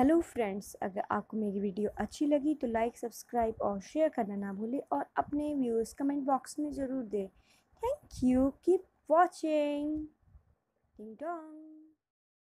Hello friends, अगर आपको मेरी वीडियो अच्छी लगी तो लाइक, सब्सक्राइब और शेयर करना ना भूलें और अपने व्यूज़ कमेंट बॉक्स में ज़रूर दें। Thank you, keep watching. Ding dong.